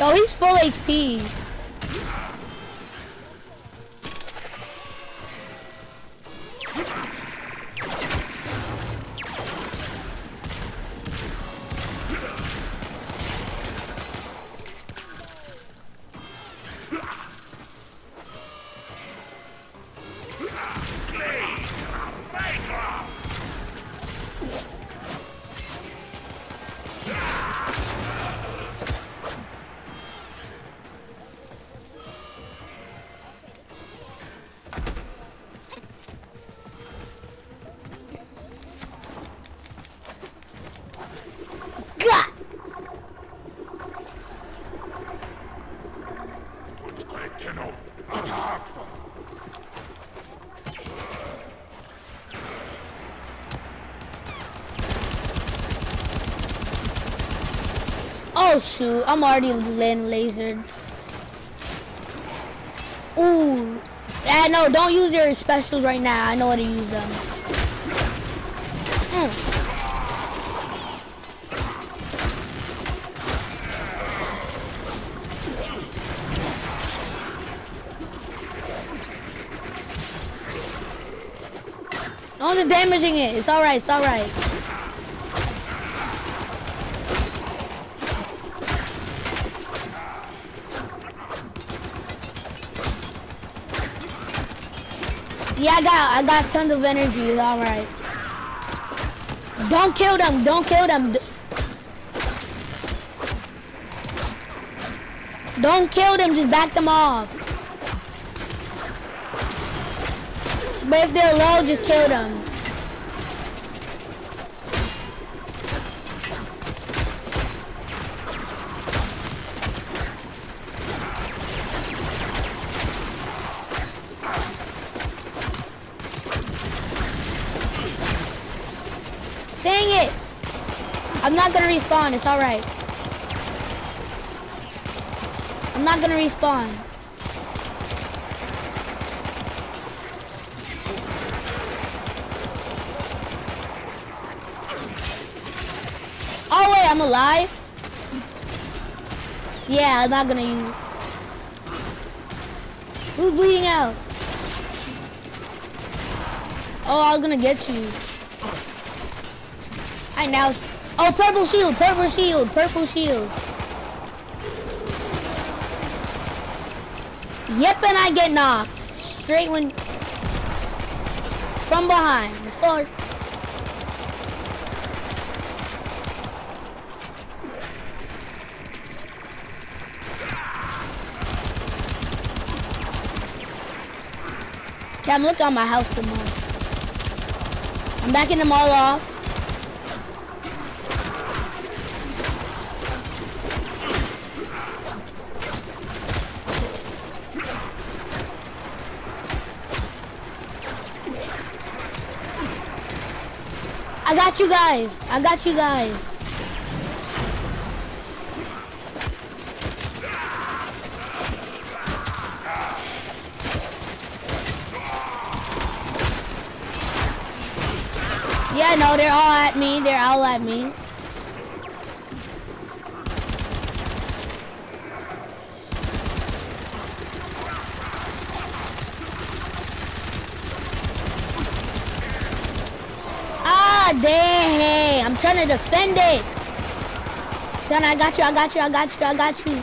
Yo, he's full HP. Oh shoot, I'm already laying lasered. Ooh. Yeah, no, don't use your specials right now. I know how to use them. Mm. No one's damaging it. It's alright, it's alright. Yeah, I got I got tons of energy. Alright. Don't kill them. Don't kill them. Don't kill them. Just back them off. But if they're low, just kill them. Dang it! I'm not gonna respawn, it's alright. I'm not gonna respawn. Oh wait, I'm alive? Yeah, I'm not gonna use... Who's bleeding out? Oh, I was gonna get you. I now. Oh, purple shield, purple shield, purple shield. Yep, and I get knocked. Straight when. From behind. Cam, look on my house tomorrow. I'm backing them all off. I got you guys. I got you guys. Yeah, no, they're all at me. They're all at me. Dang. I'm trying to defend it. Son, I got you, I got you, I got you, I got you.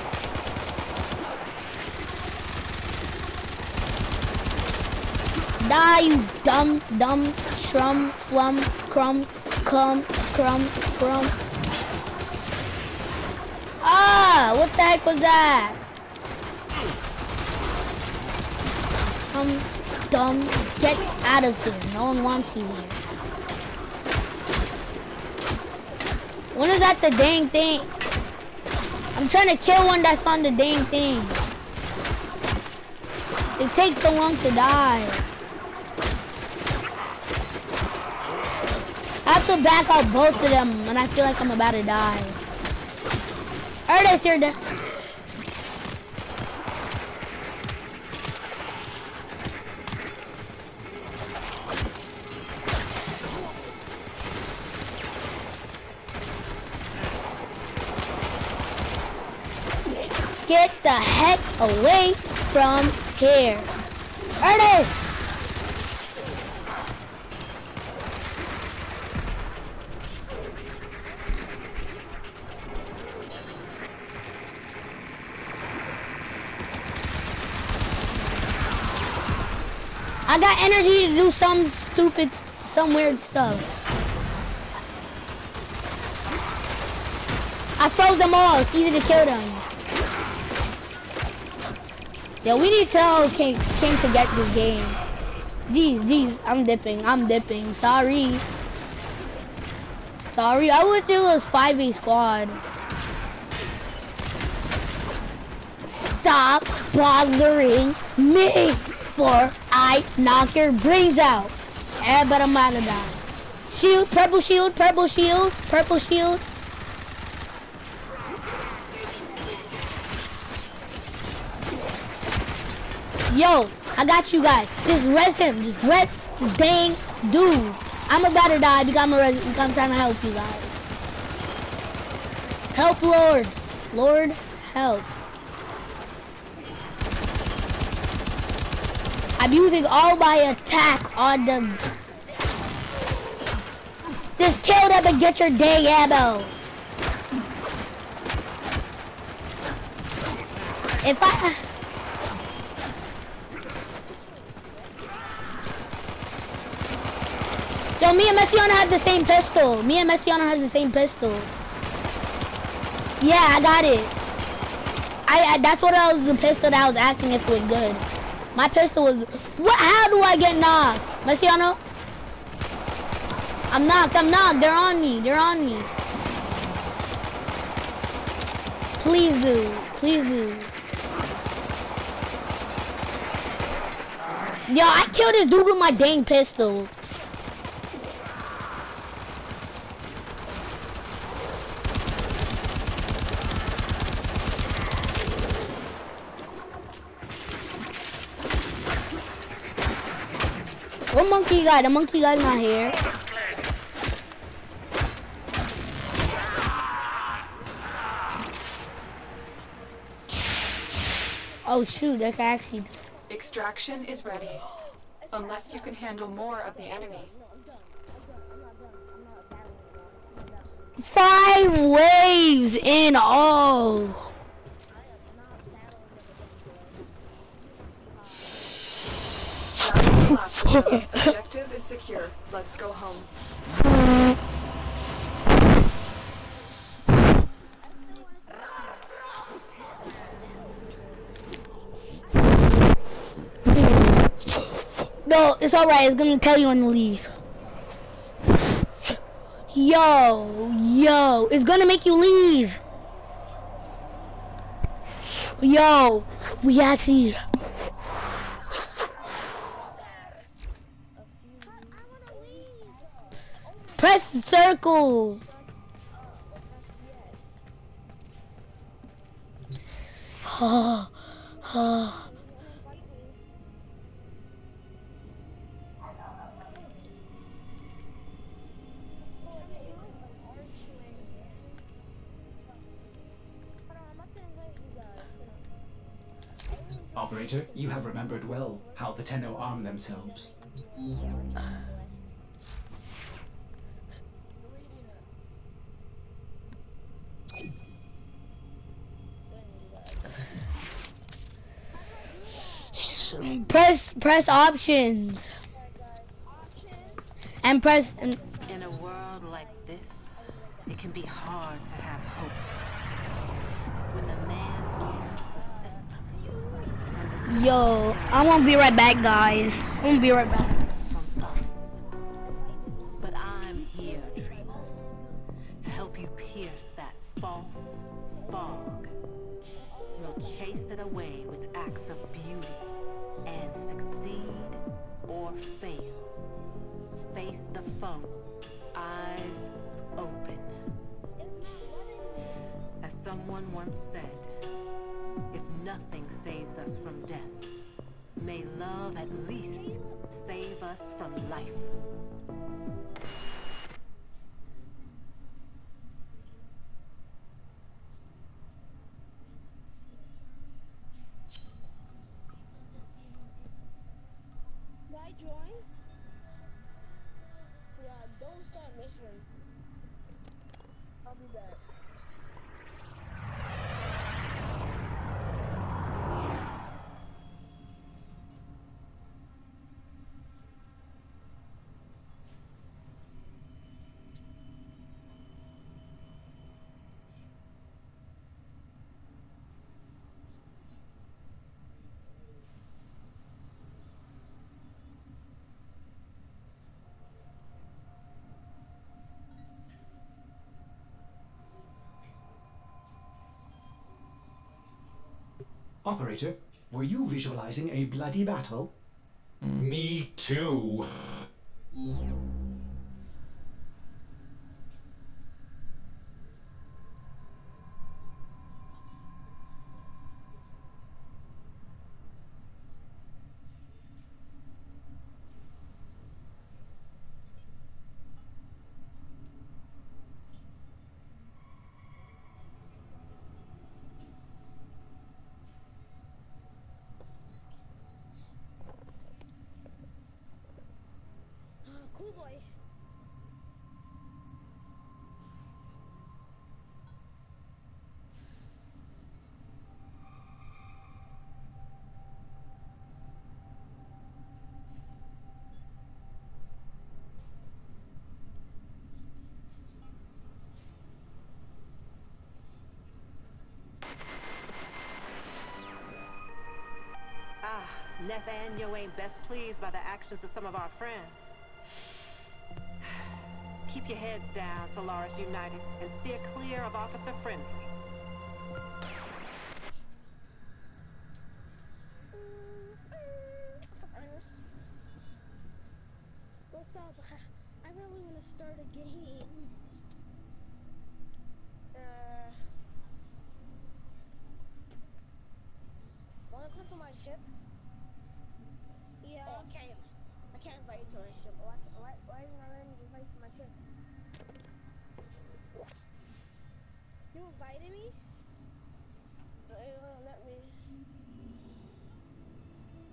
Die, you dumb, dumb, shrum, flum, crumb, cum, crumb, crumb. Ah, what the heck was that? Um, dumb, get out of here. No one wants you here. When is that the dang thing? I'm trying to kill one that's on the dang thing. It takes so long to die. I have to back out both of them when I feel like I'm about to die. Alright, here. there. The heck away from here. Ernest! I got energy to do some stupid, some weird stuff. I froze them all. It's easy to kill them. Yeah, we need to tell King, King to get this game. These, these, I'm dipping, I'm dipping. Sorry. Sorry, I wish it was 5A squad. Stop bothering me for I knock your brains out. Yeah, but I'm out of that. Shield, purple shield, purple shield, purple shield. Yo, I got you guys. Just rest him. Just this dang dude. I'm about to die because I'm, a because I'm trying to help you guys. Help, Lord. Lord, help. I'm using all my attack on them. Just kill them and get your dang ammo. If I... Yo, me and Messiano have the same pistol. Me and Messiano have the same pistol. Yeah, I got it. I, I that's what I was the pistol that I was asking if it was good. My pistol was what how do I get knocked? Messiano? I'm knocked, I'm knocked, they're on me, they're on me. Please do, please do. Yo, I killed this dude with my dang pistol. Monkey guy? The monkey guy's not here. Oh shoot, that guy actually... Extraction is ready. Unless you can handle more of the enemy. Five waves in all. Objective is secure. Let's go home. No, it's alright. It's gonna tell you when to leave. Yo, yo, it's gonna make you leave. Yo, we actually Press circle. Operator, you have remembered well how the Tenno arm themselves. Press press options. And press and In a world like this, it can be hard to have hope. When the man enters the system yo, I'm gonna be right back guys. I'm gonna be right back. But I'm here, to help you pierce that false fog. We'll chase it away with acts of beauty or fail. Face the foe, eyes open. As someone once said, if nothing saves us from death, may love at least save us from life. Join? Yeah, don't start listening. I'll be back. Operator, were you visualizing a bloody battle? Me too. Cool boy. Ah, Nathaniel ain't best pleased by the actions of some of our friends. Keep your heads down, Solaris United, and steer clear of Officer Friendly. What's up, What's up? I really want to start a game. Uh, wanna come to my ship? Yeah. Oh, I can't. Invite you to my ship. Why? Why? Why you not letting me invite to my ship? You invited me? No, you won't let me.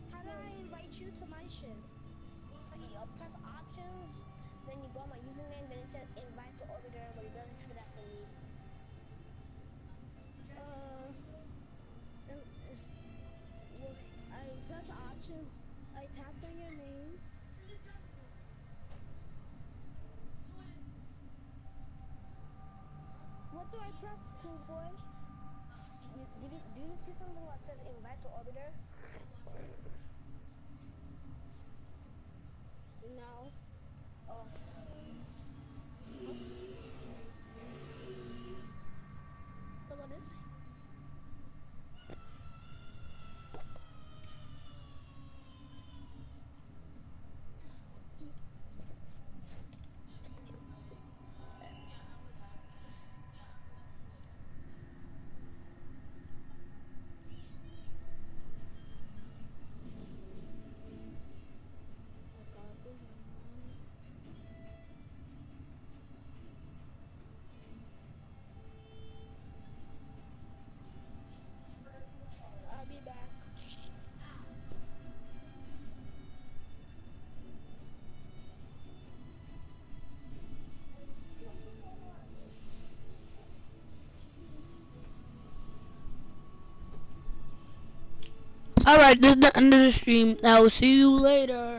How do I invite you to my ship? So you press options, then you go on my username, then it says invite to orbiter, but it doesn't show that for me. Uh, I press options, I tapped on your name. What do I press, cool boy? Did you, do you see something that says invite to orbiter? No. Oh. Alright, this is the end of the stream. I will see you later.